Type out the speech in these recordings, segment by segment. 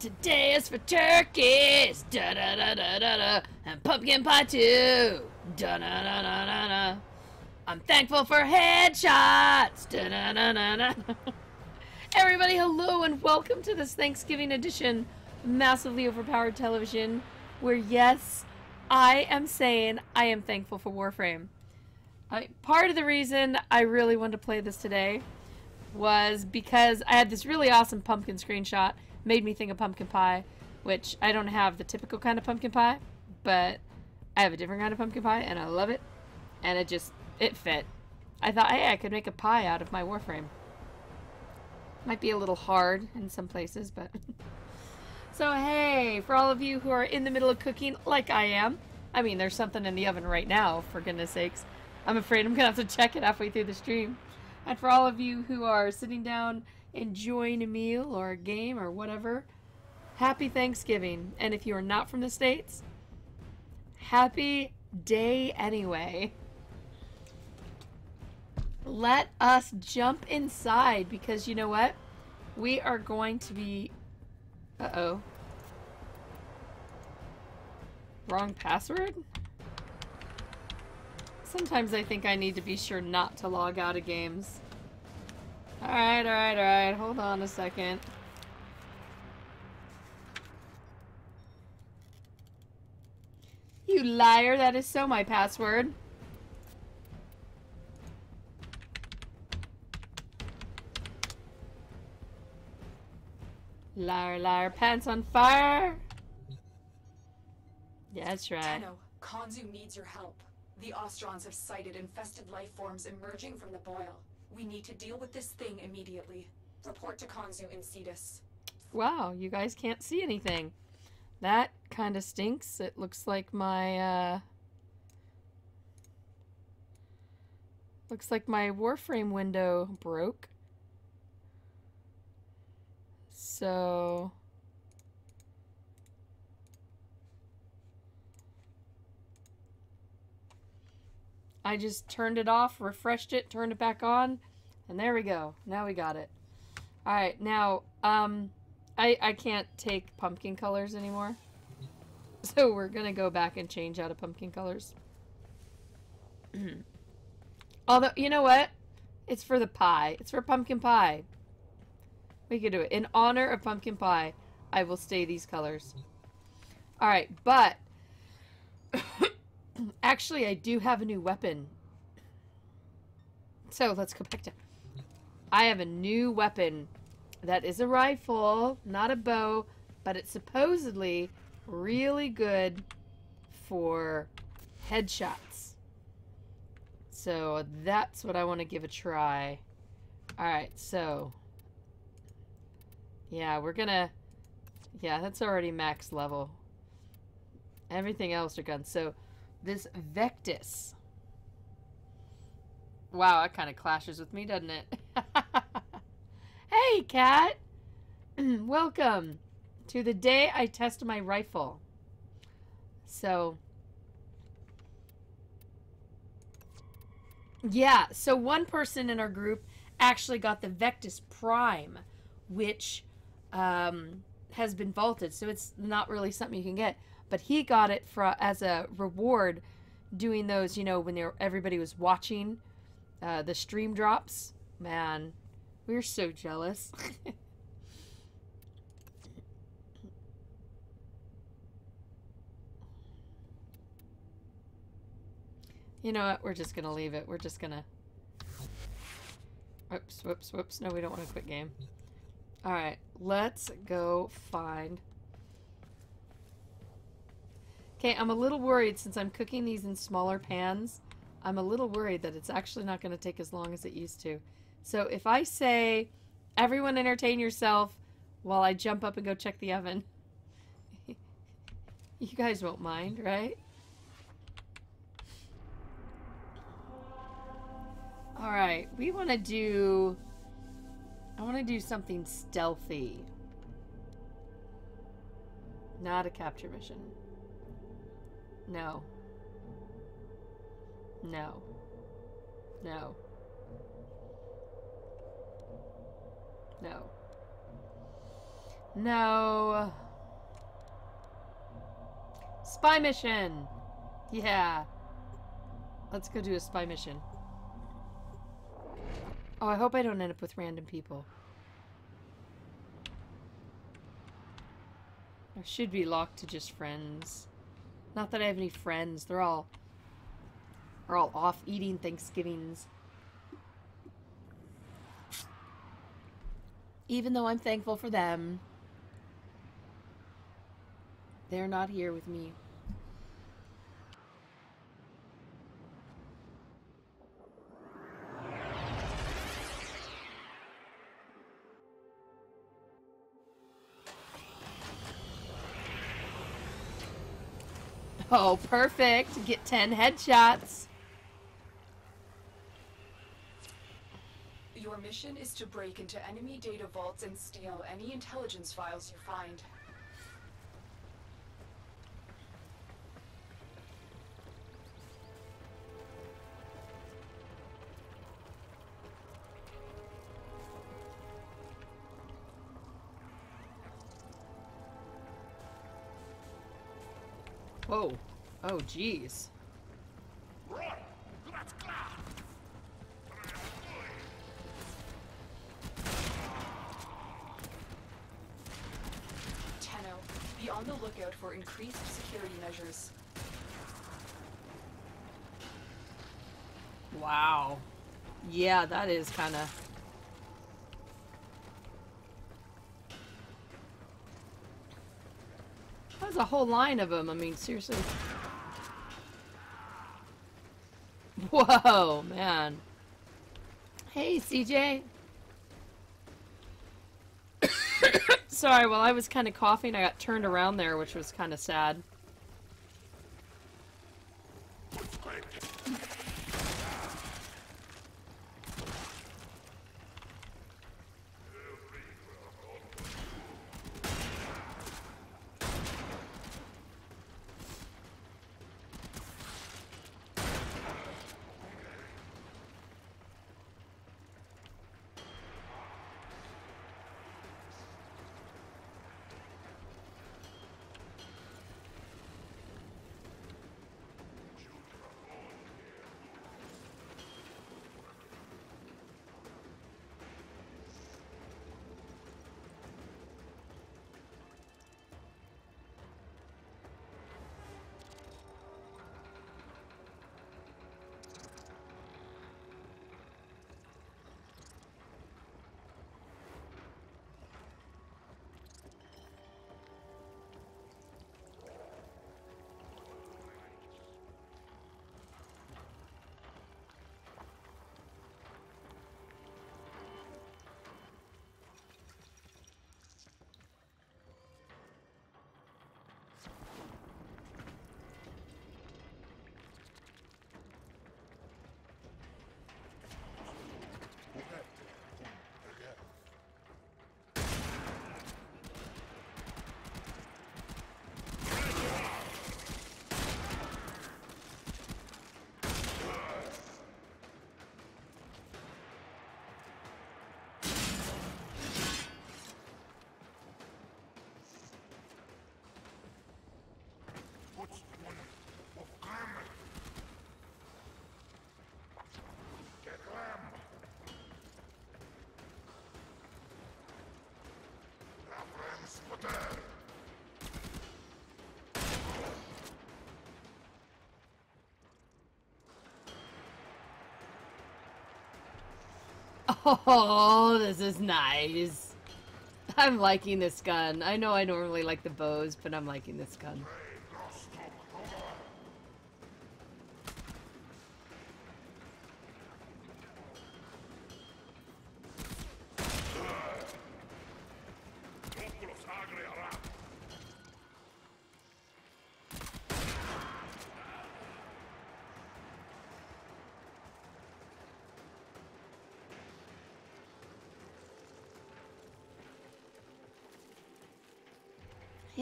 Today is for turkeys, da da da da da da, and pumpkin pie too, da da da da da da. I'm thankful for headshots, da da da da da. Everybody, hello and welcome to this Thanksgiving edition, massively overpowered television, where yes, I am saying I am thankful for Warframe. I, part of the reason I really wanted to play this today was because I had this really awesome pumpkin screenshot made me think of pumpkin pie, which I don't have the typical kind of pumpkin pie, but I have a different kind of pumpkin pie and I love it. And it just, it fit. I thought, hey, I could make a pie out of my Warframe. Might be a little hard in some places, but... so, hey, for all of you who are in the middle of cooking like I am, I mean, there's something in the oven right now, for goodness sakes. I'm afraid I'm going to have to check it halfway through the stream. And for all of you who are sitting down enjoying a meal or a game or whatever, happy Thanksgiving. And if you are not from the States, happy day anyway. Let us jump inside because you know what? We are going to be. Uh oh. Wrong password? Sometimes I think I need to be sure not to log out of games. Alright, alright, alright. Hold on a second. You liar, that is so my password. Liar, liar, pants on fire. Yeah, that's right. Tenno, Konzu needs your help. The Ostrons have sighted infested life forms emerging from the boil. We need to deal with this thing immediately. Report to Konzu in Cetus. Wow, you guys can't see anything. That kind of stinks. It looks like my, uh... Looks like my Warframe window broke. So... I just turned it off, refreshed it, turned it back on, and there we go. Now we got it. Alright, now, um, I, I can't take pumpkin colors anymore. So we're gonna go back and change out of pumpkin colors. Although, you know what? It's for the pie. It's for pumpkin pie. We could do it. In honor of pumpkin pie, I will stay these colors. Alright, but... Actually, I do have a new weapon. So, let's go back to... I have a new weapon that is a rifle, not a bow, but it's supposedly really good for headshots. So, that's what I want to give a try. Alright, so... Yeah, we're gonna... Yeah, that's already max level. Everything else are guns. So, this Vectis. Wow, that kind of clashes with me, doesn't it? hey, cat! Welcome to the day I test my rifle. So, yeah, so one person in our group actually got the Vectis Prime, which um, has been vaulted, so it's not really something you can get but he got it for as a reward doing those you know when everybody was watching uh, the stream drops. Man we are so jealous. You know what? We're just gonna leave it. We're just gonna whoops whoops whoops. No we don't want to quit game. All right let's go find Okay, I'm a little worried since I'm cooking these in smaller pans. I'm a little worried that it's actually not going to take as long as it used to. So if I say, everyone entertain yourself while I jump up and go check the oven, you guys won't mind, right? Alright, we want to do... I want to do something stealthy. Not a capture mission. No. No. No. No. No. Spy mission! Yeah. Let's go do a spy mission. Oh, I hope I don't end up with random people. I should be locked to just friends. Not that I have any friends. They're all are all off eating Thanksgivings. Even though I'm thankful for them, they're not here with me. Oh, perfect. Get 10 headshots. Your mission is to break into enemy data vaults and steal any intelligence files you find. Oh, jeez. Tenno, be on the lookout for increased security measures. Wow. Yeah, that is kind of... That's a whole line of them. I mean, seriously. Whoa, man. Hey, CJ. Sorry, while I was kind of coughing, I got turned around there, which was kind of sad. Oh, this is nice. I'm liking this gun. I know I normally like the bows, but I'm liking this gun.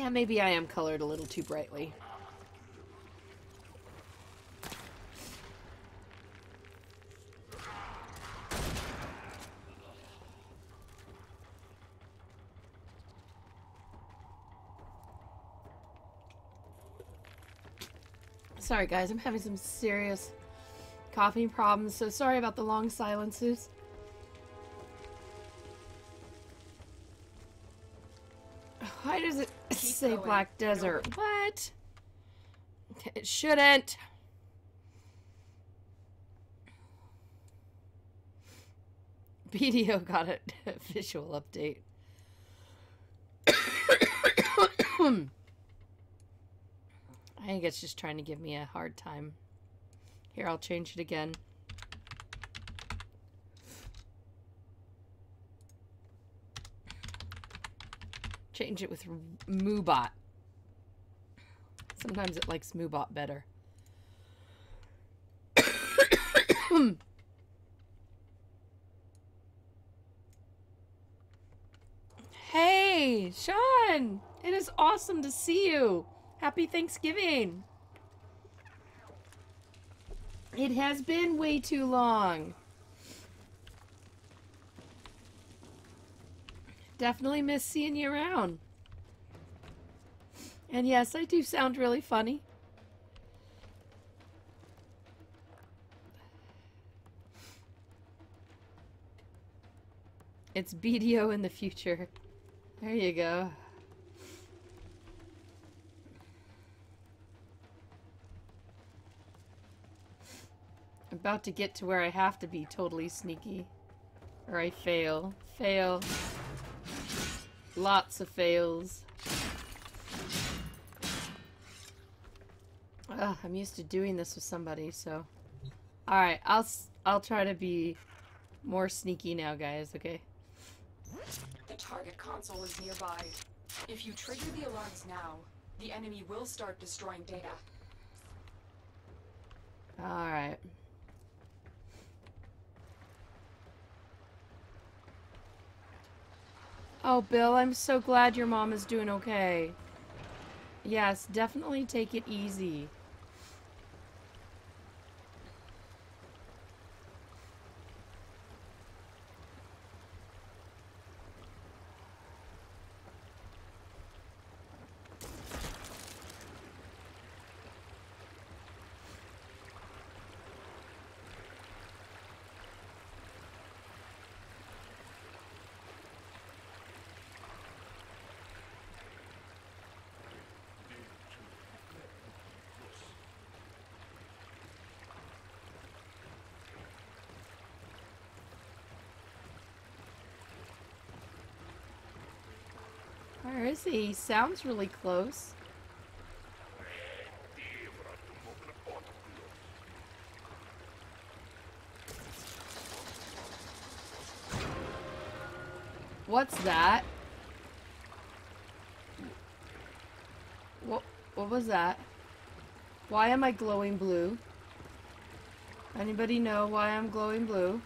Yeah, maybe I am colored a little too brightly. Sorry guys, I'm having some serious coughing problems, so sorry about the long silences. Say going. Black Desert? What? It shouldn't. BDO got a visual update. I think it's just trying to give me a hard time. Here, I'll change it again. Change it with Moobot. Sometimes it likes Moobot better. hey, Sean! It is awesome to see you. Happy Thanksgiving. It has been way too long. Definitely miss seeing you around. And yes, I do sound really funny. It's BDO in the future. There you go. About to get to where I have to be totally sneaky. Or I fail. Fail. Lots of fails. Ugh, I'm used to doing this with somebody, so... Alright, I'll, I'll try to be more sneaky now, guys, okay? The target console is nearby. If you trigger the alarms now, the enemy will start destroying data. Alright. Oh, Bill, I'm so glad your mom is doing okay. Yes, definitely take it easy. He sounds really close. What's that? What what was that? Why am I glowing blue? Anybody know why I'm glowing blue?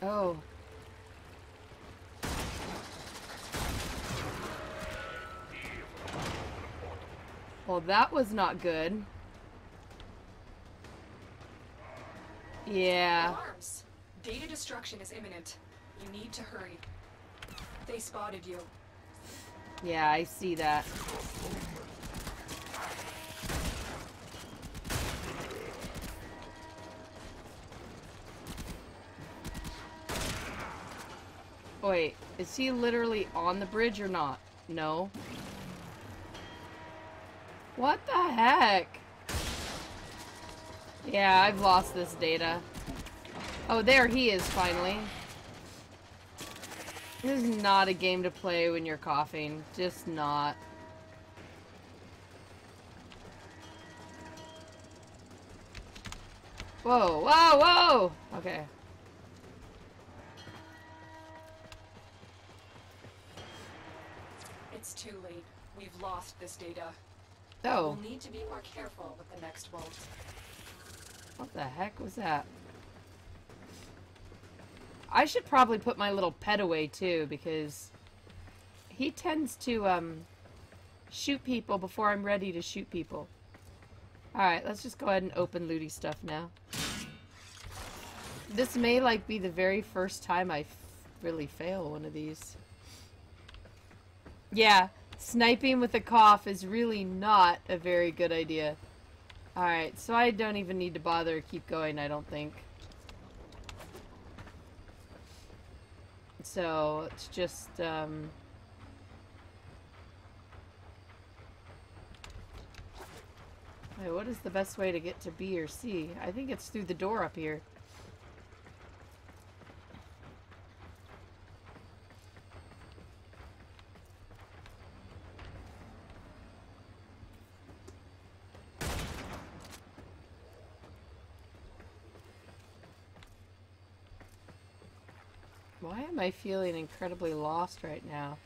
Oh. Well, that was not good. Yeah. Alarms! Data destruction is imminent. You need to hurry. They spotted you. Yeah, I see that. Wait, is he literally on the bridge or not? No. What the heck? Yeah, I've lost this data. Oh, there he is finally. This is not a game to play when you're coughing. Just not. Whoa, whoa, whoa! Okay. Lost this data. Oh, We'll need to be more careful with the next bolt. what the heck was that? I should probably put my little pet away too, because he tends to, um, shoot people before I'm ready to shoot people. Alright, let's just go ahead and open looty stuff now. This may, like, be the very first time I really fail one of these. Yeah, sniping with a cough is really not a very good idea. Alright, so I don't even need to bother keep going, I don't think. So, it's just, um... Wait, what is the best way to get to B or C? I think it's through the door up here. Why am I feeling incredibly lost right now?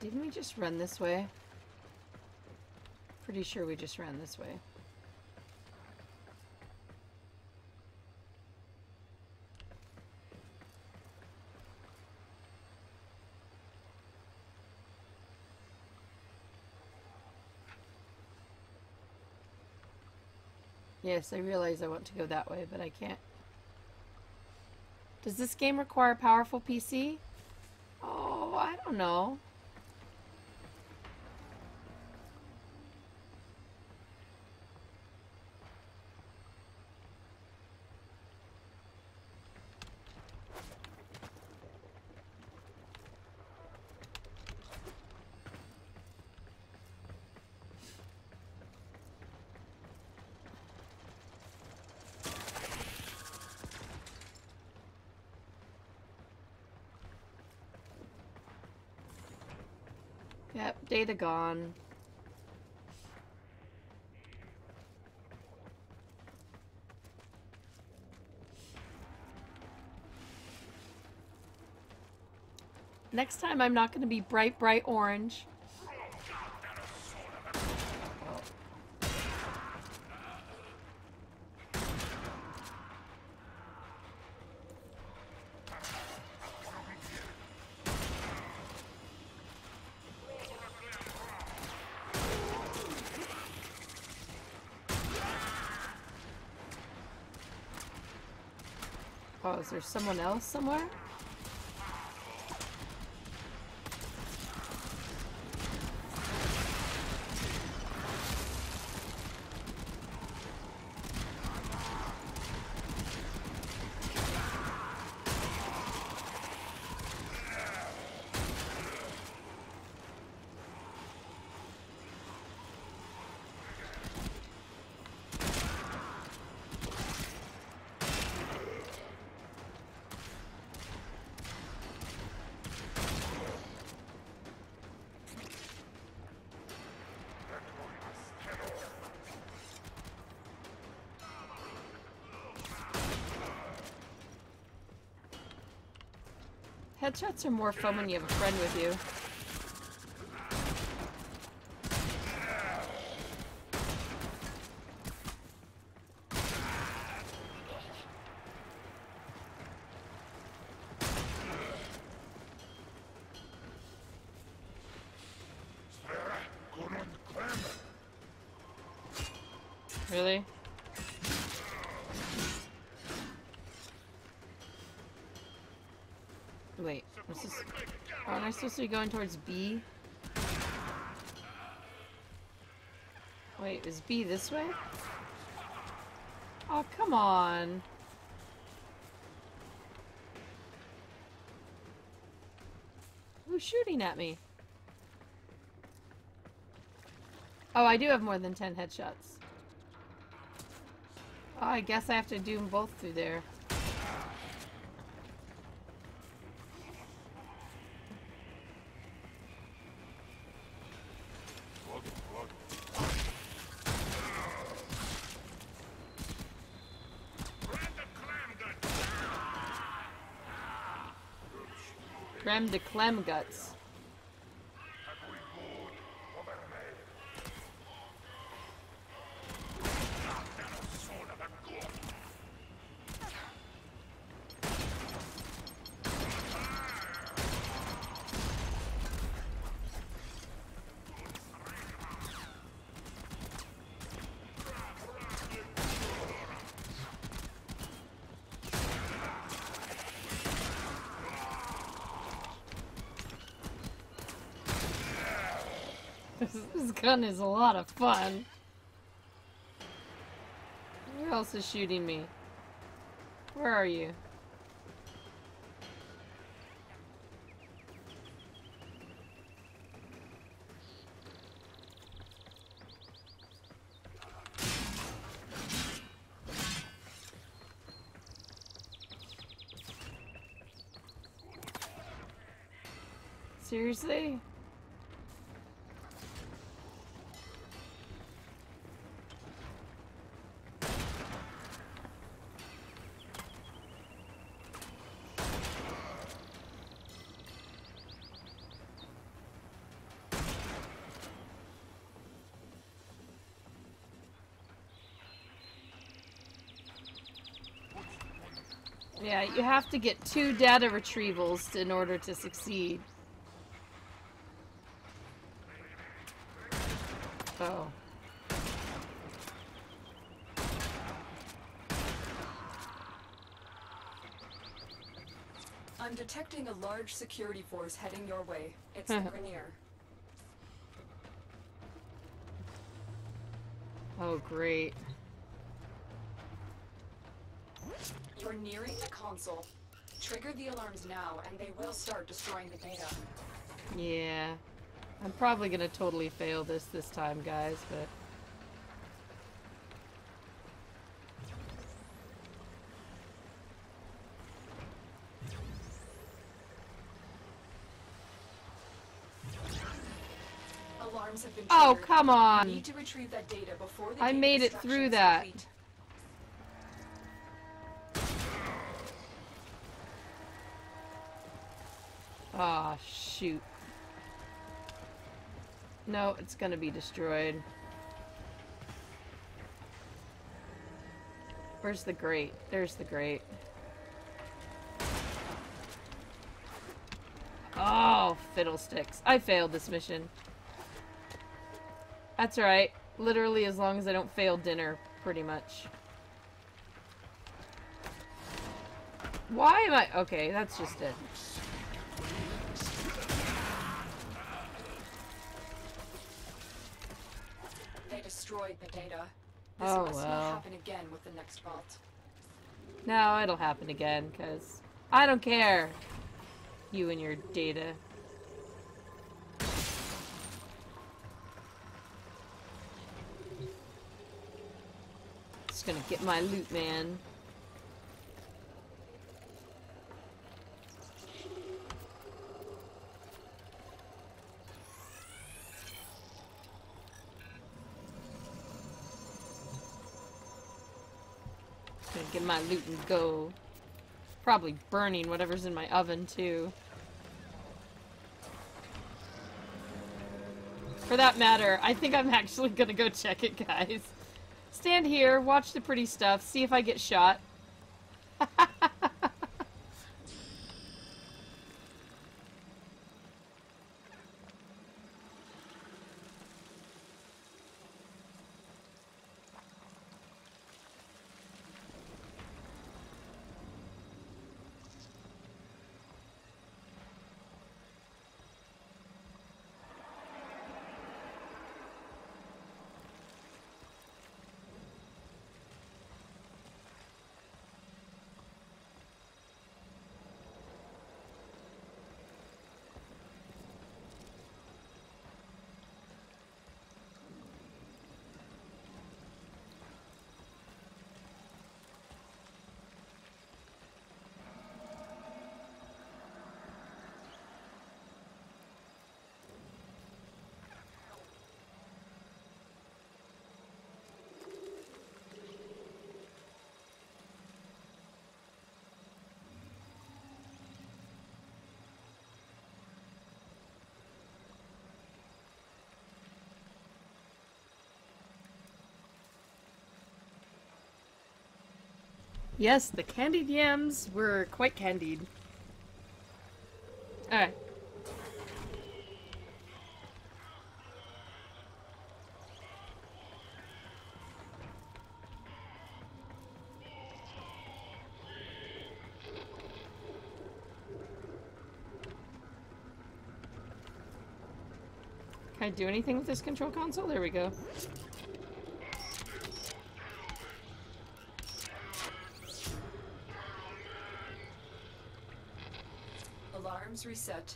Didn't we just run this way? Pretty sure we just ran this way. Yes, I realize I want to go that way, but I can't. Does this game require a powerful PC? Oh, I don't know. Yep, data gone. Next time I'm not going to be bright, bright orange. Oh, is there someone else somewhere? Headshots are more fun when you have a friend with you. Really? Wait, what's this? Oh, am I supposed to be going towards B? Wait, is B this way? Oh, come on. Who's shooting at me? Oh, I do have more than 10 headshots. Oh, I guess I have to do them both through there. Creme de clem guts. This, gun is a lot of fun. Who else is shooting me? Where are you? Seriously? Yeah, you have to get two data retrievals in order to succeed. Oh. I'm detecting a large security force heading your way. It's the Grineer. Oh, great. Console. Trigger the alarms now, and they will start destroying the data. Yeah. I'm probably gonna totally fail this this time, guys, but... Alarms have been Oh, come on! need to retrieve that data before the I made it through that. complete. Shoot. No, it's gonna be destroyed. Where's the grate? There's the grate. Oh, fiddlesticks. I failed this mission. That's alright. Literally as long as I don't fail dinner, pretty much. Why am I- okay, that's just it. Destroyed the data. This Oh, must well. not happen again with the next vault. No, it'll happen again, because I don't care. You and your data. Just gonna get my loot, man. Gonna my loot and go. Probably burning whatever's in my oven, too. For that matter, I think I'm actually gonna go check it, guys. Stand here, watch the pretty stuff, see if I get shot. Yes, the candied yams were quite candied. Alright. Can I do anything with this control console? There we go. Alarms reset.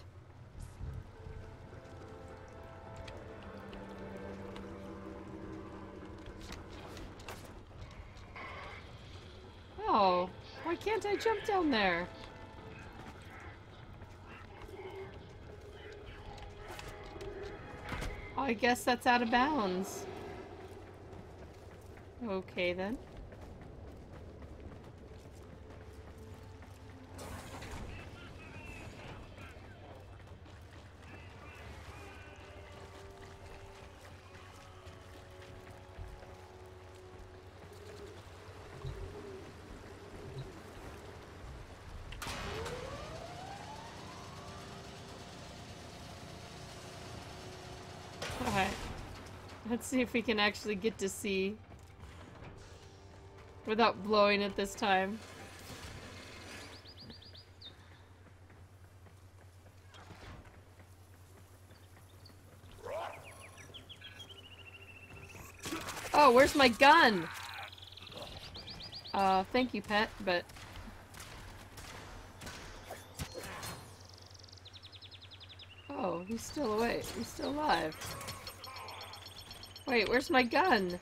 Oh, why can't I jump down there? I guess that's out of bounds. Okay then. Alright. Let's see if we can actually get to see. Without blowing it this time. Oh, where's my gun? Uh, thank you, pet, but... Oh, he's still awake. He's still alive. Wait, where's my gun?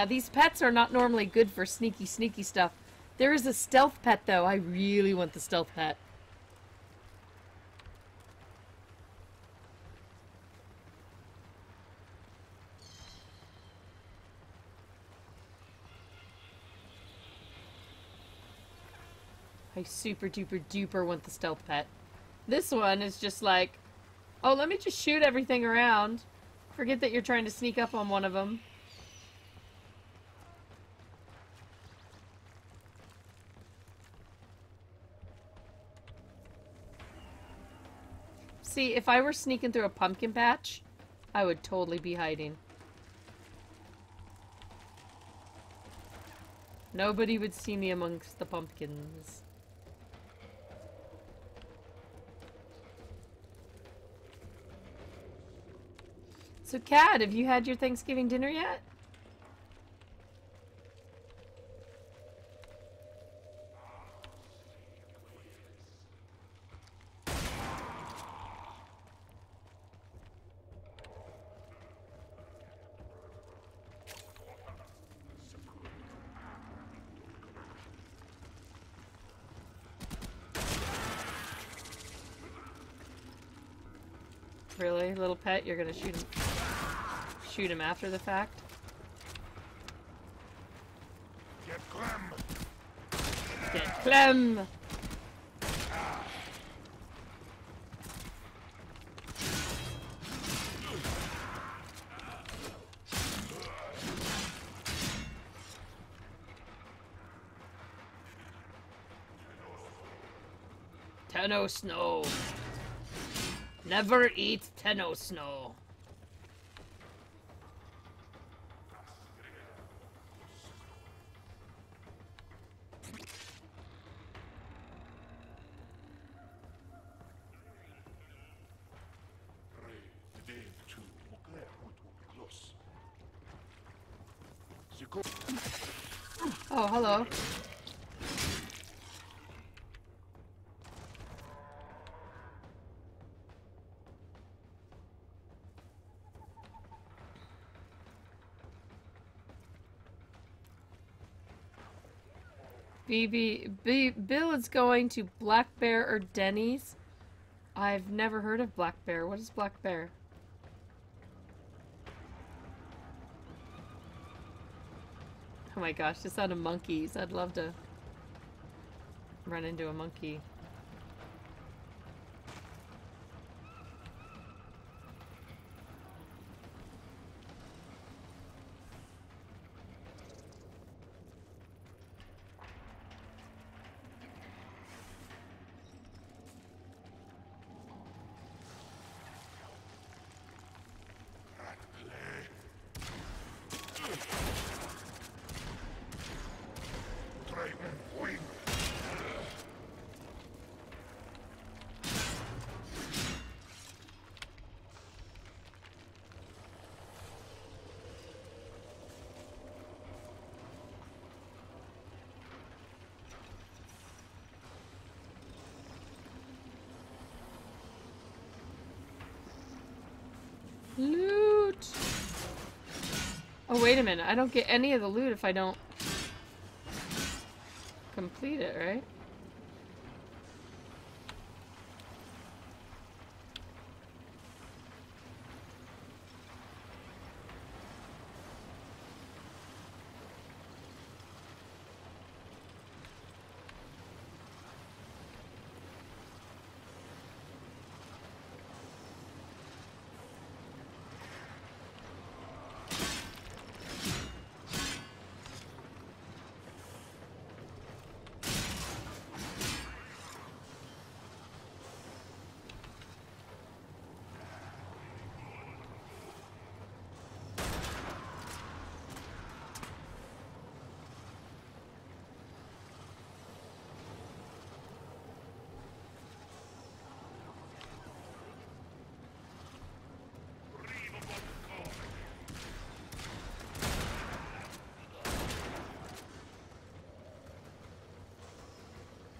Yeah, these pets are not normally good for sneaky, sneaky stuff. There is a stealth pet, though. I really want the stealth pet. I super duper duper want the stealth pet. This one is just like, oh, let me just shoot everything around. Forget that you're trying to sneak up on one of them. See, if I were sneaking through a pumpkin patch, I would totally be hiding. Nobody would see me amongst the pumpkins. So, Cad, have you had your Thanksgiving dinner yet? Really, little pet? You're gonna shoot him? Shoot him after the fact? Get Clem! Get Clem! Tenno snow. Never eat Tenno snow. Oh, hello. BB, B, Bill is going to Black Bear or Denny's. I've never heard of Black Bear. What is Black Bear? Oh my gosh, just out of monkeys. I'd love to run into a monkey. Loot! Oh, wait a minute. I don't get any of the loot if I don't complete it, right?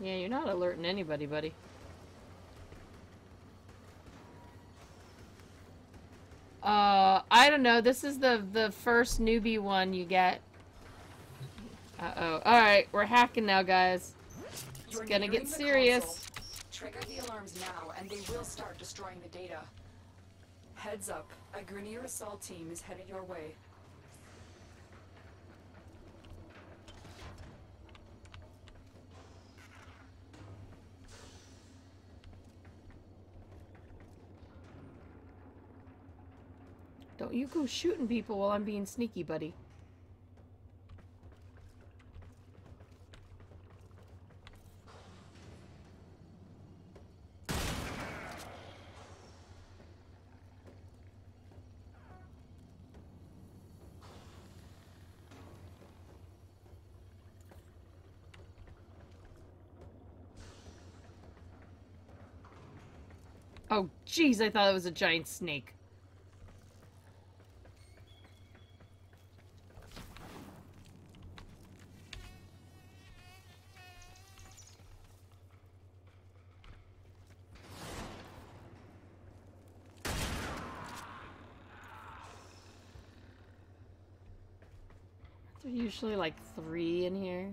Yeah, you're not alerting anybody, buddy. Uh, I don't know. This is the the first newbie one you get. Uh oh. All right, we're hacking now, guys. It's You're gonna get serious. console. Trigger the alarms now, and they will start destroying the data. Heads up, a Grineer assault team is headed your way. Don't you go shooting people while I'm being sneaky, buddy. Oh, jeez, I thought it was a giant snake. Usually like three in here.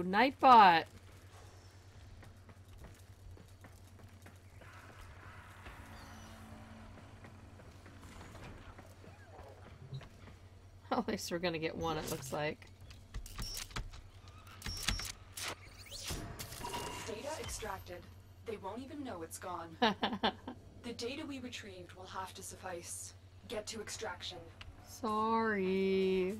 Ooh, Nightbot. At least we're gonna get one, it looks like. Data extracted. They won't even know it's gone. the data we retrieved will have to suffice. Get to extraction. Sorry.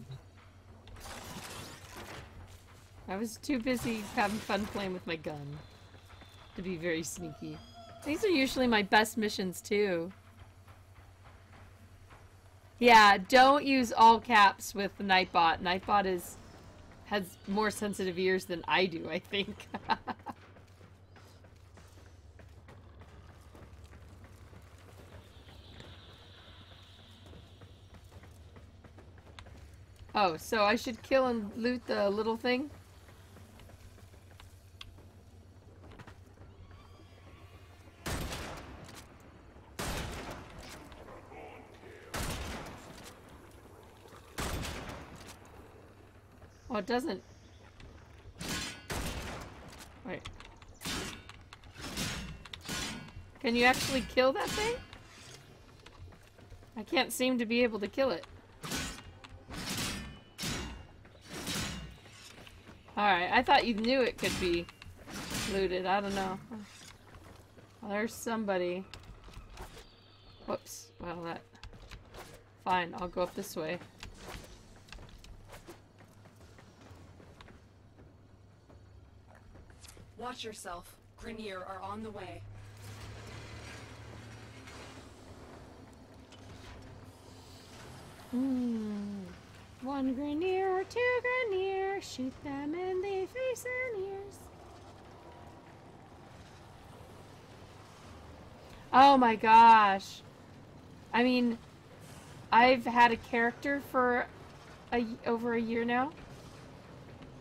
I was too busy having fun playing with my gun to be very sneaky. These are usually my best missions too. Yeah, don't use all caps with the Nightbot. Nightbot is has more sensitive ears than I do, I think. oh, so I should kill and loot the little thing? Doesn't. Wait. Can you actually kill that thing? I can't seem to be able to kill it. Alright, I thought you knew it could be looted. I don't know. Well, there's somebody. Whoops. Well, that... Fine, I'll go up this way. Watch yourself. Grineer are on the way. Hmm. One Grineer, two Grineer, shoot them in the face and ears. Oh my gosh. I mean, I've had a character for a, over a year now,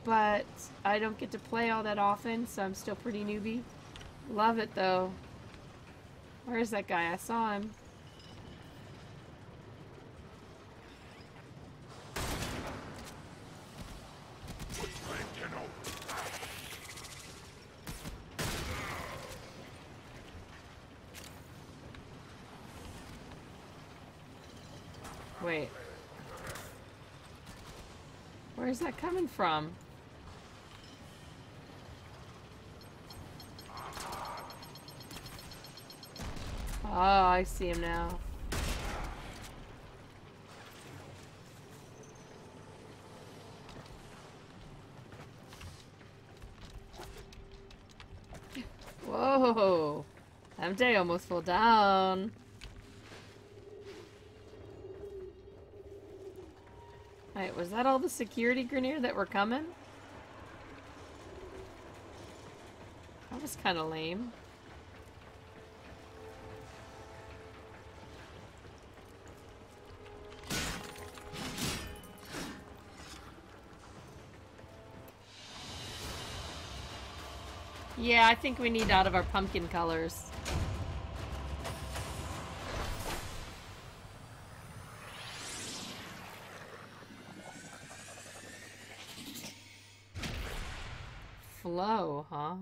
but I don't get to play all that often, so I'm still pretty newbie. Love it though. Where is that guy? I saw him. Wait. Where's that coming from? Oh, I see him now. Whoa! MJ almost fell down. Alright, was that all the security Grineer that were coming? That was kind of lame. Yeah, I think we need out of our pumpkin colors. Flow, huh?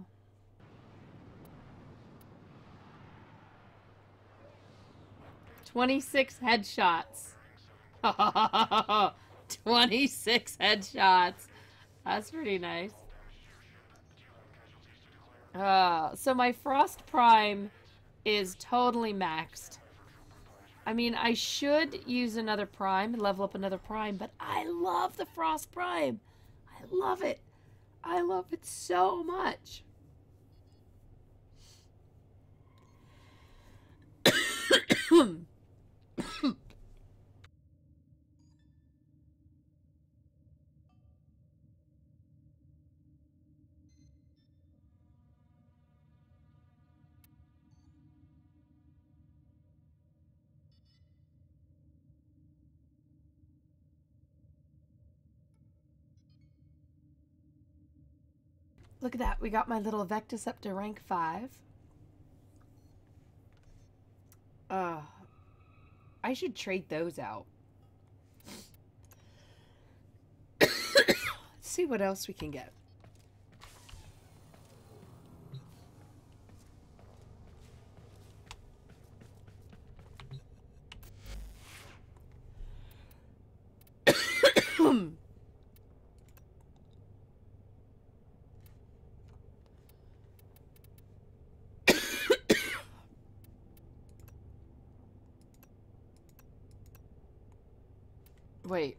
Twenty-six headshots. Twenty-six headshots. That's pretty nice. Uh, so my Frost Prime is totally maxed. I mean, I should use another prime, level up another prime, but I love the Frost Prime. I love it. I love it so much. Look at that. We got my little Vectis up to rank 5. Uh, I should trade those out. See what else we can get. Wait.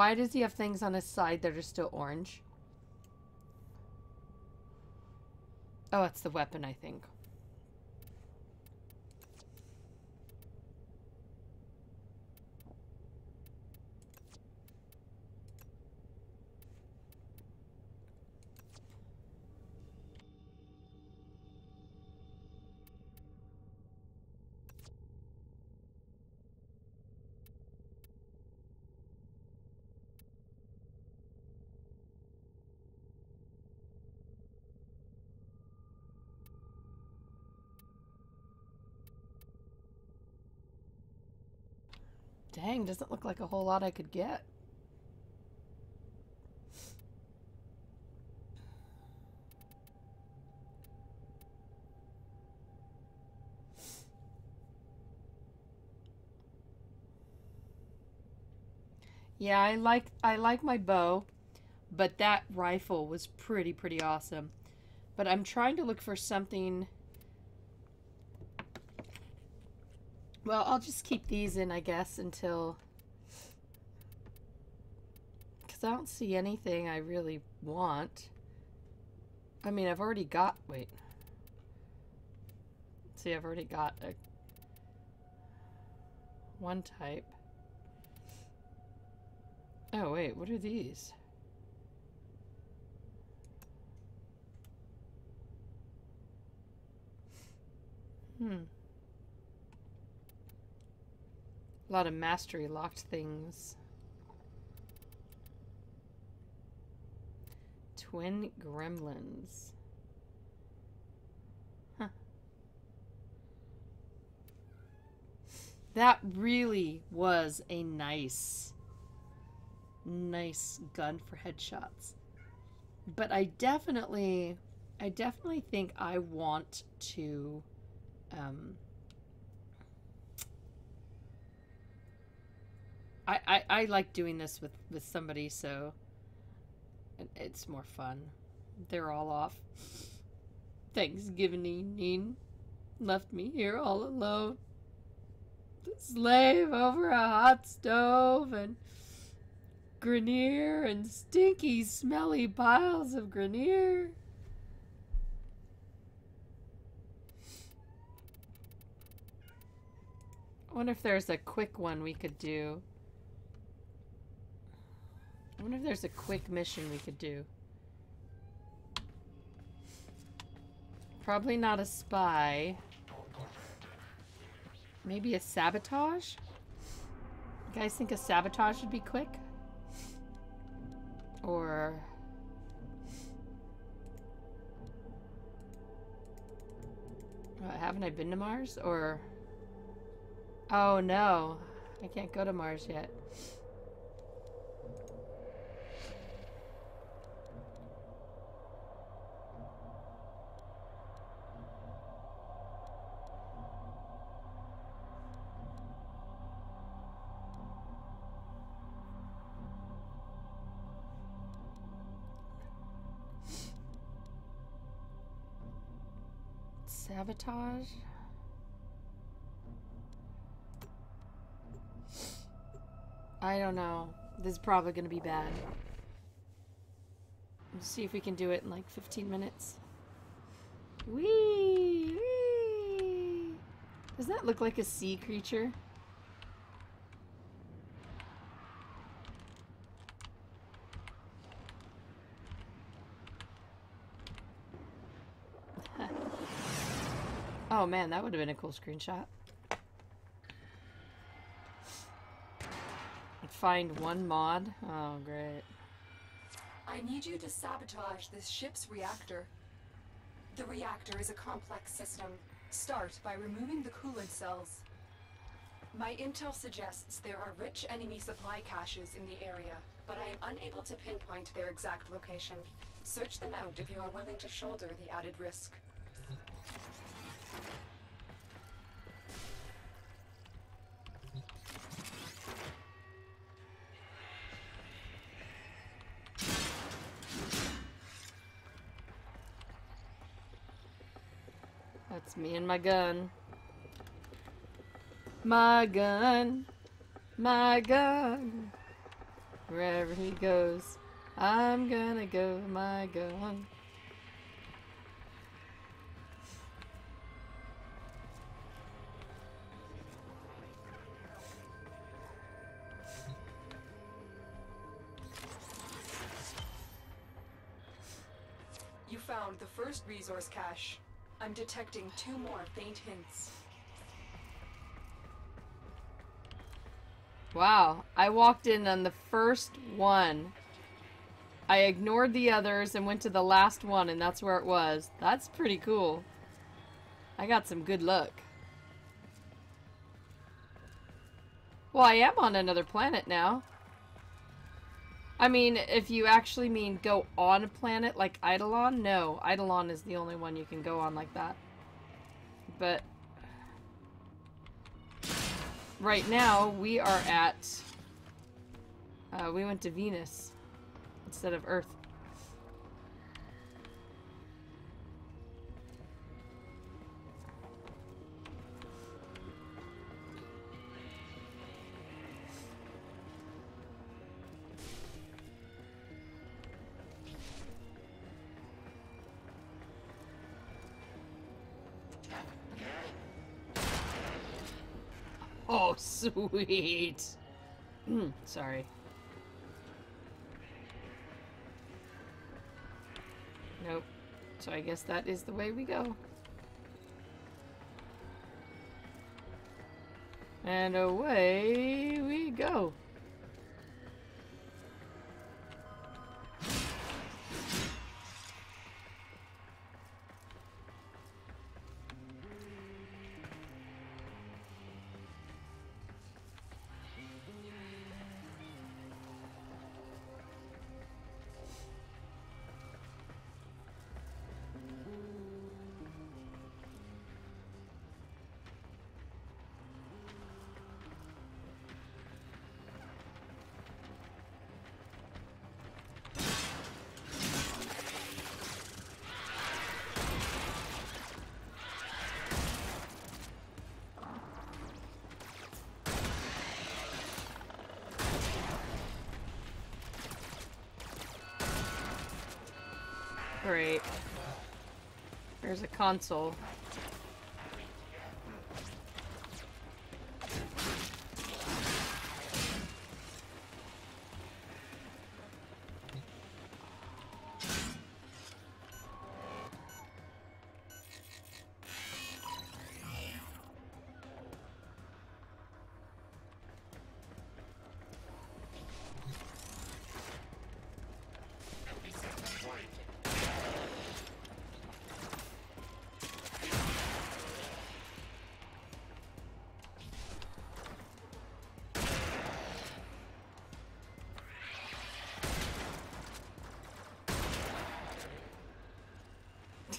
Why does he have things on his side that are still orange? Oh, it's the weapon, I think. Dang, doesn't look like a whole lot I could get. Yeah, I like I like my bow, but that rifle was pretty pretty awesome. But I'm trying to look for something Well, I'll just keep these in, I guess, until... Because I don't see anything I really want. I mean, I've already got... Wait. See, I've already got a... One type. Oh, wait, what are these? Hmm. A lot of mastery locked things. Twin gremlins. That really was a nice, nice gun for headshots. But I definitely, I definitely think I want to, um, I, I, I like doing this with, with somebody, so it's more fun. They're all off. Thanksgiving left me here all alone. The slave over a hot stove and Grineer and stinky, smelly piles of Grineer. I wonder if there's a quick one we could do. I wonder if there's a quick mission we could do. Probably not a spy. Maybe a sabotage? You guys think a sabotage would be quick? Or... Uh, haven't I been to Mars? Or... Oh no. I can't go to Mars yet. Sabotage? I don't know. This is probably going to be bad. Let's see if we can do it in like 15 minutes. Whee! Doesn't that look like a sea creature? Oh man, that would have been a cool screenshot. Find one mod? Oh, great. I need you to sabotage this ship's reactor. The reactor is a complex system. Start by removing the coolant cells. My intel suggests there are rich enemy supply caches in the area, but I am unable to pinpoint their exact location. Search them out if you are willing to shoulder the added risk. That's me and my gun. My gun. My gun. Wherever he goes, I'm gonna go my gun. You found the first resource cache. I'm detecting two more faint hints. Wow, I walked in on the first one. I ignored the others and went to the last one, and that's where it was. That's pretty cool. I got some good luck. Well, I am on another planet now. I mean, if you actually mean go on a planet like Eidolon, no. Eidolon is the only one you can go on like that. But right now we are at uh, we went to Venus instead of Earth. Oh, sweet. Mm, Sorry. Nope. So I guess that is the way we go. And away we go. There's a console.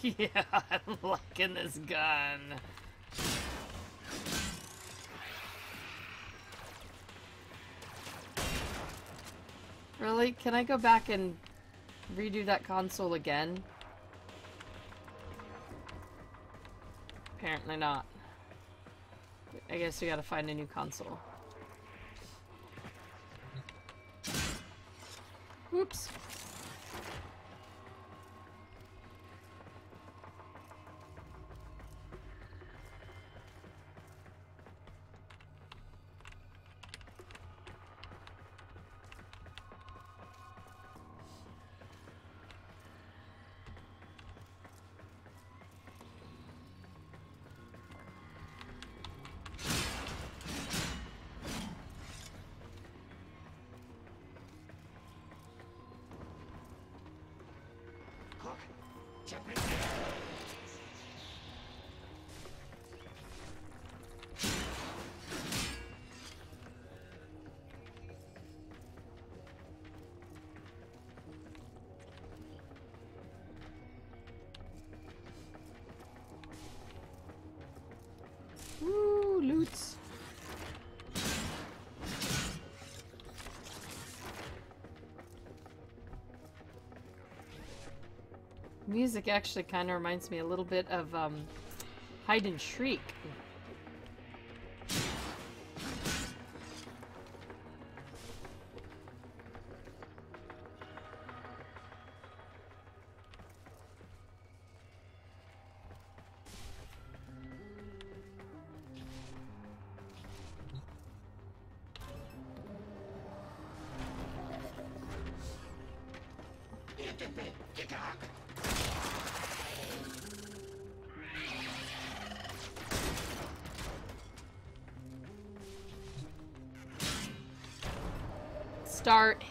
yeah, I'm liking this gun. Really? Can I go back and redo that console again? Apparently not. I guess we gotta find a new console. Whoops. Music actually kind of reminds me a little bit of um, Hide and Shriek.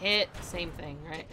Hit, same thing, right?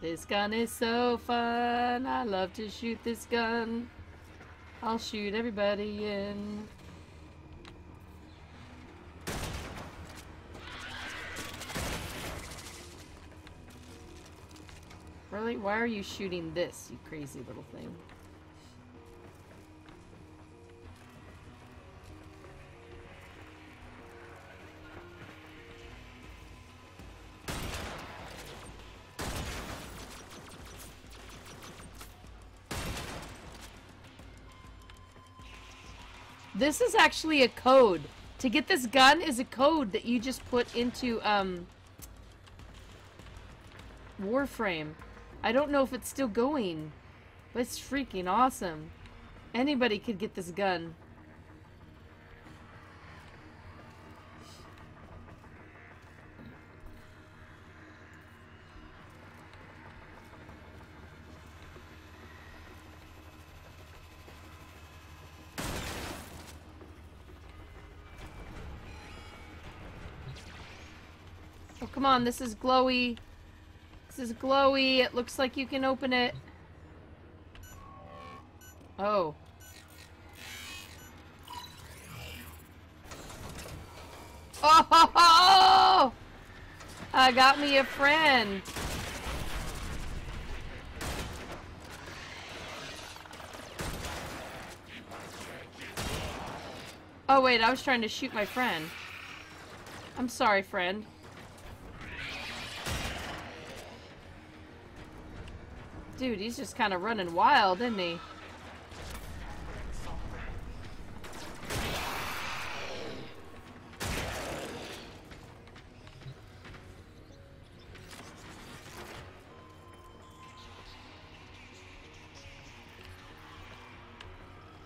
This gun is so fun. I love to shoot this gun. I'll shoot everybody in. Really? Why are you shooting this, you crazy little thing? This is actually a code. To get this gun is a code that you just put into, um... Warframe. I don't know if it's still going. But it's freaking awesome. Anybody could get this gun. On, this is glowy. This is glowy. It looks like you can open it. Oh. Oh, ho, ho! I got me a friend. Oh wait, I was trying to shoot my friend. I'm sorry, friend. Dude, he's just kind of running wild, isn't he?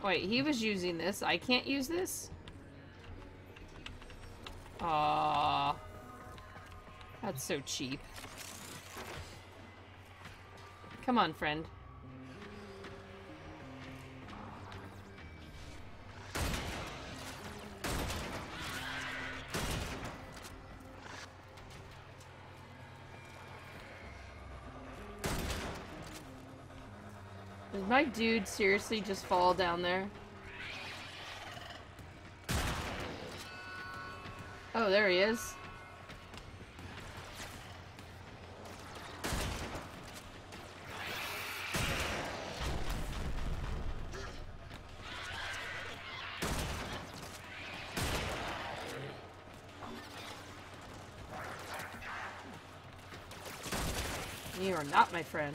Wait, he was using this. I can't use this? Aww. That's so cheap. Come on, friend. Did my dude seriously just fall down there? Oh, there he is. Not my friend.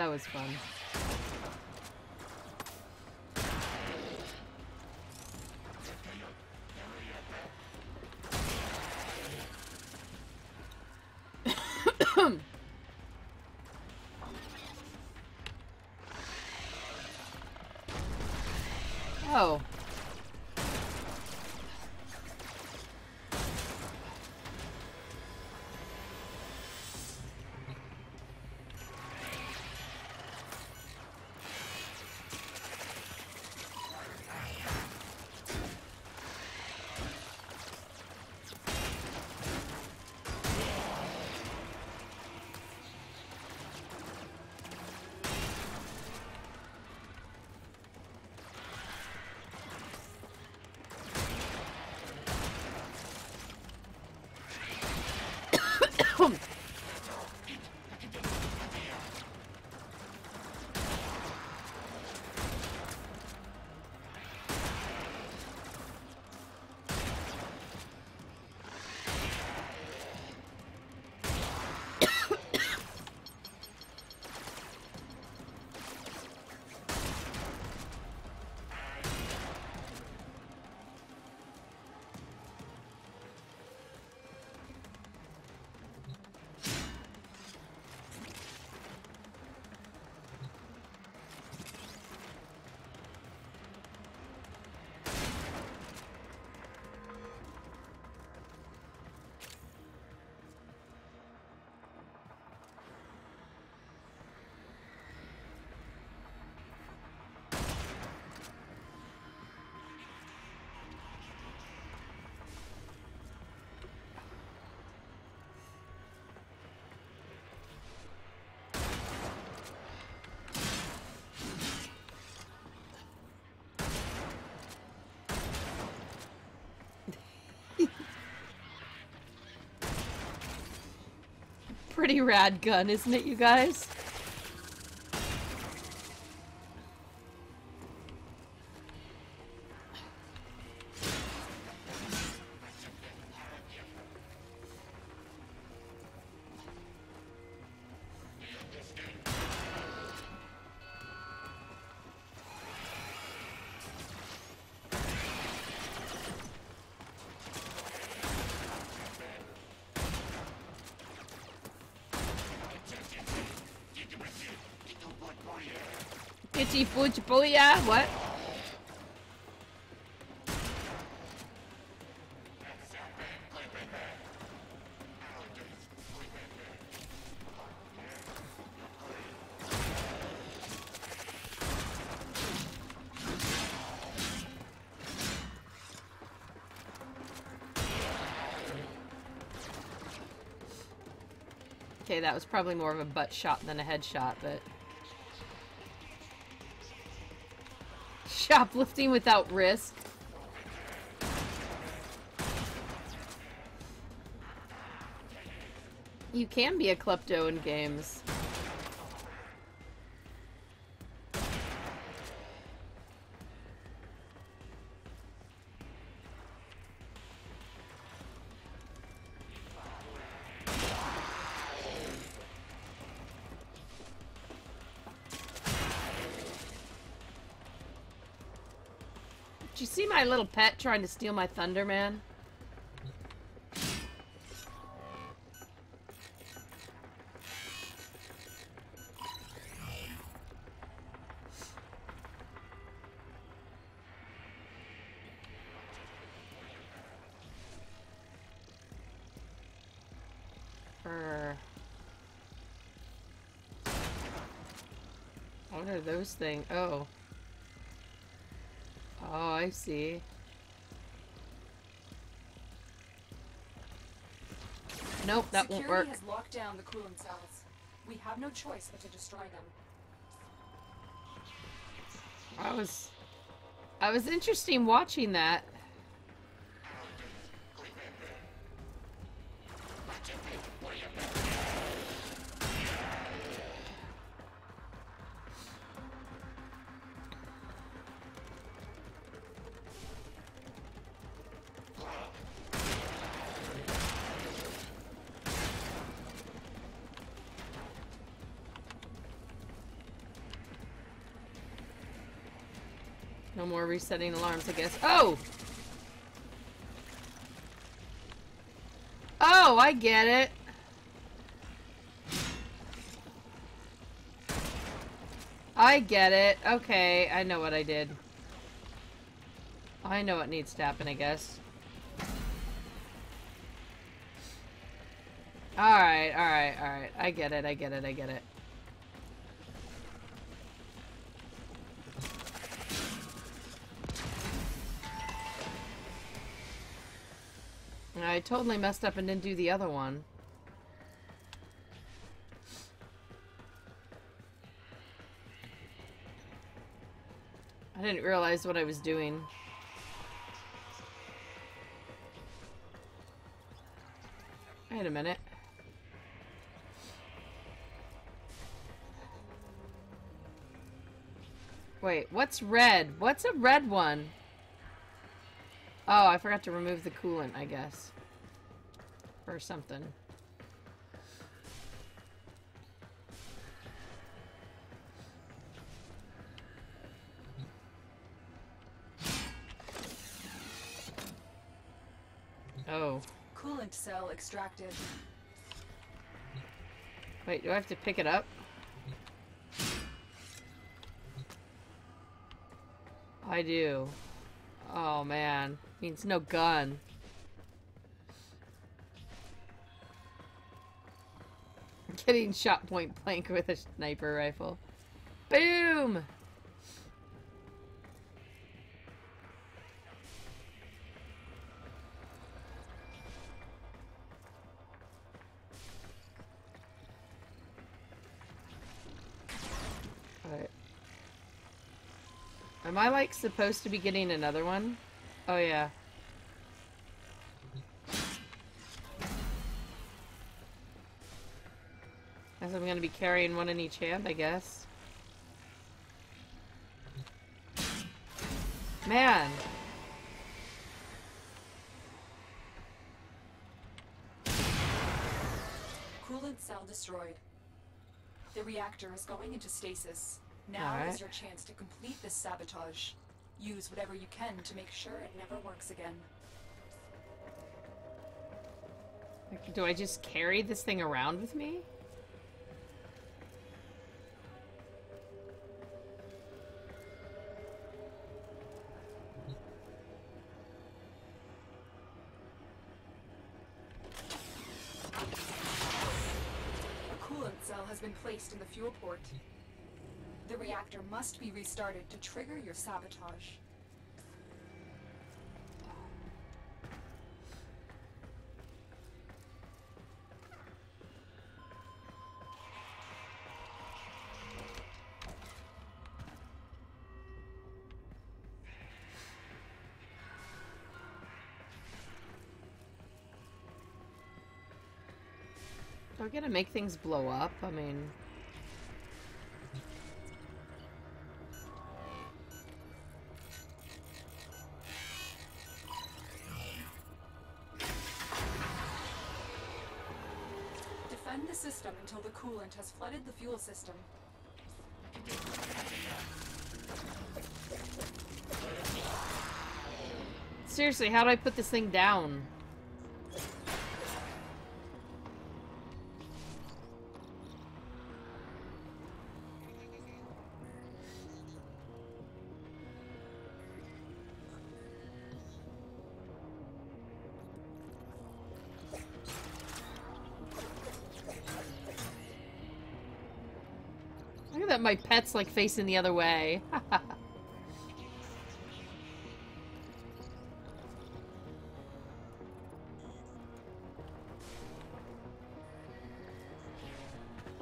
That was fun. Pretty rad gun, isn't it, you guys? Fooch booyah, what? Okay, that was probably more of a butt shot than a headshot, but... Shoplifting without risk. You can be a klepto in games. my little pet trying to steal my thunder, man. What are those things? Oh. I see. Nope, that Security won't work. has locked down the coolant cells. We have no choice but to destroy them. I was... I was interesting watching that. Resetting alarms, I guess. Oh! Oh, I get it. I get it. Okay, I know what I did. I know what needs to happen, I guess. Alright, alright, alright. I get it, I get it, I get it. I totally messed up and didn't do the other one. I didn't realize what I was doing. Wait a minute. Wait, what's red? What's a red one? Oh, I forgot to remove the coolant, I guess. Or something. Oh. Coolant cell extracted. Wait, do I have to pick it up? I do. Oh man. Means no gun. Getting shot point blank with a sniper rifle. Boom! Alright. Am I like supposed to be getting another one? Oh yeah. I'm gonna be carrying one in each hand, I guess. Man! Coolant cell destroyed. The reactor is going into stasis. Now Alright. is your chance to complete this sabotage. Use whatever you can to make sure it never works again. Like, do I just carry this thing around with me? In the fuel port. The reactor must be restarted to trigger your sabotage. Do I gotta make things blow up? I mean... flooded the fuel system. Seriously, how do I put this thing down? My pet's like facing the other way.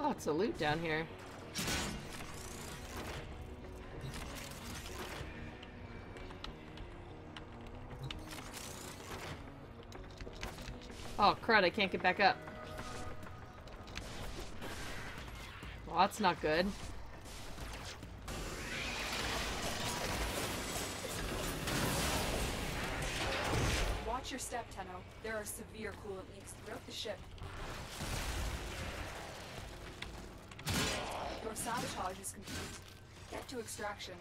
Oh, Lots of loot down here. Oh crud, I can't get back up. Well, that's not good. Step, Tenno. There are severe coolant leaks throughout the ship. Your sabotage is complete. Get to extraction.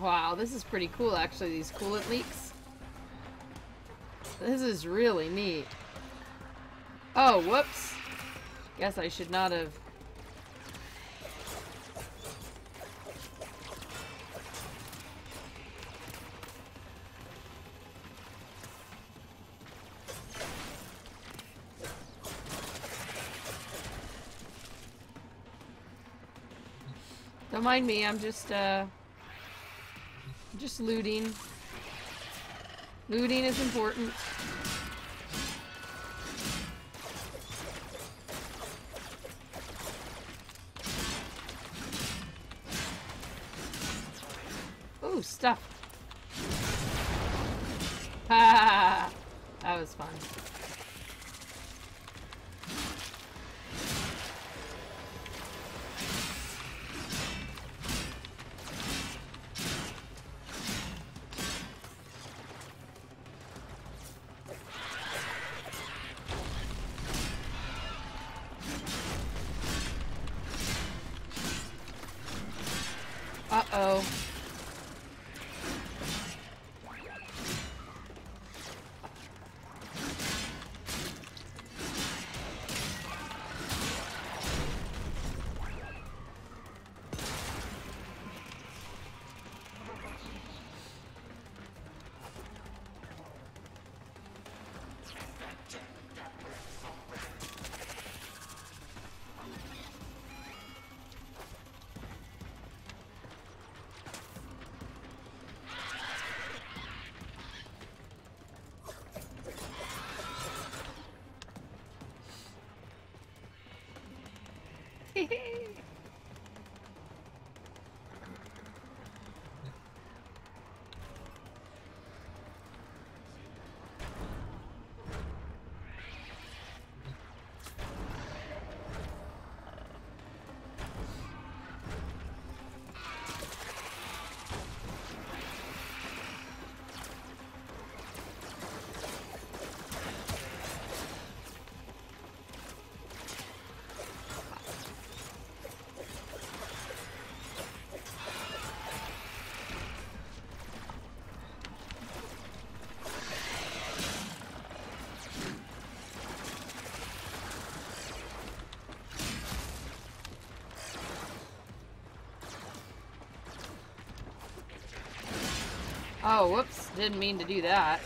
Wow, this is pretty cool actually, these coolant leaks. This is really neat. Oh, whoops. Guess I should not have. Don't mind me, I'm just, uh... Just looting. Looting is important. Oh, whoops. Didn't mean to do that.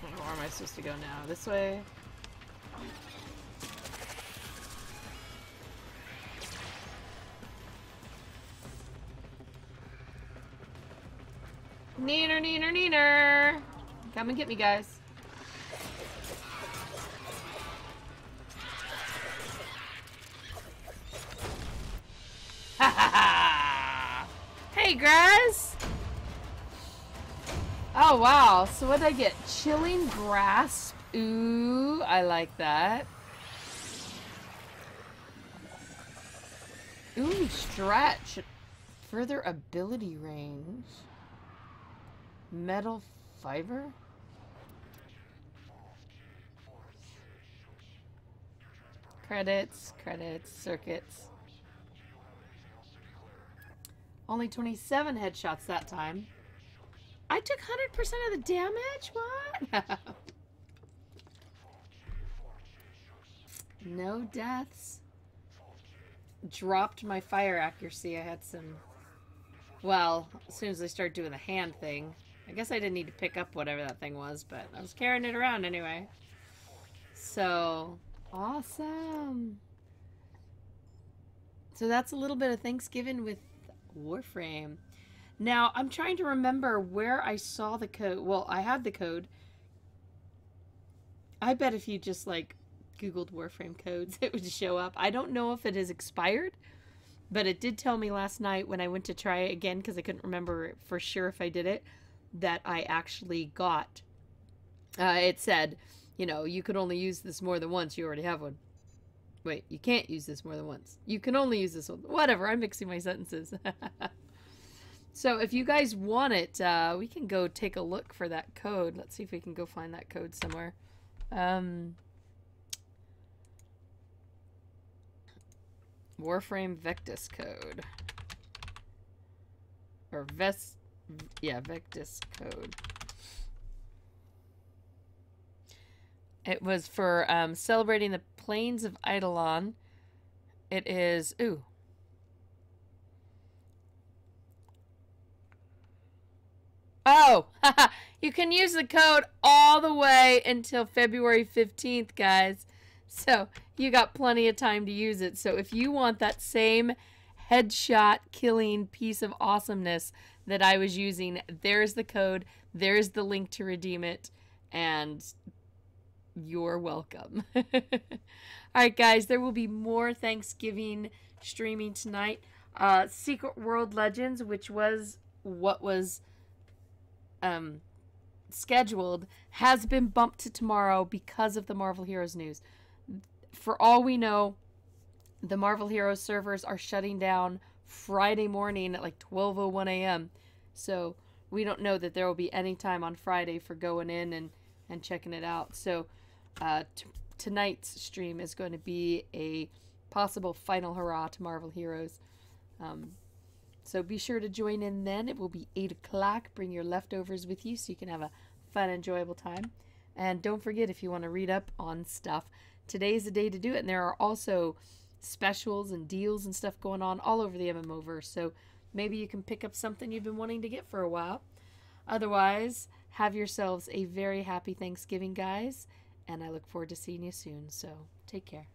Where am I supposed to go now? This way? Neener, neener, neener! Come and get me, guys. So what did I get? Chilling Grasp. Ooh, I like that. Ooh, Stretch. Further ability range. Metal fiber? Credits, credits, circuits. Only 27 headshots that time. I took 100% of the damage? What? No deaths. Dropped my fire accuracy. I had some... Well, as soon as I started doing the hand thing. I guess I didn't need to pick up whatever that thing was, but I was carrying it around anyway. So, awesome. So that's a little bit of Thanksgiving with Warframe. Now, I'm trying to remember where I saw the code. Well, I had the code. I bet if you just like Googled Warframe codes, it would show up. I don't know if it has expired, but it did tell me last night when I went to try it again because I couldn't remember for sure if I did it that I actually got. Uh, it said, you know, you could only use this more than once. You already have one. Wait, you can't use this more than once. You can only use this one. Whatever, I'm mixing my sentences. so if you guys want it, uh, we can go take a look for that code. Let's see if we can go find that code somewhere. Um, Warframe Vectis code. Or Vest... Yeah, Vectis code. It was for um, celebrating the plains of Eidolon. It is... Ooh. Oh! you can use the code all the way until February 15th, guys. So, you got plenty of time to use it. So, if you want that same headshot killing piece of awesomeness that I was using, there's the code. There's the link to redeem it. And you're welcome. All right, guys, there will be more Thanksgiving streaming tonight. Uh, Secret World Legends, which was what was um, scheduled, has been bumped to tomorrow because of the Marvel Heroes news. For all we know, the Marvel Heroes servers are shutting down Friday morning at like 12:01 a.m. So we don't know that there will be any time on Friday for going in and and checking it out. So uh, tonight's stream is going to be a possible final hurrah to Marvel Heroes. Um, so be sure to join in then. It will be 8 o'clock. Bring your leftovers with you so you can have a fun, enjoyable time. And don't forget if you want to read up on stuff, today is the day to do it. And there are also specials and deals and stuff going on all over the MMOverse. So maybe you can pick up something you've been wanting to get for a while. Otherwise, have yourselves a very happy Thanksgiving, guys and I look forward to seeing you soon. So take care.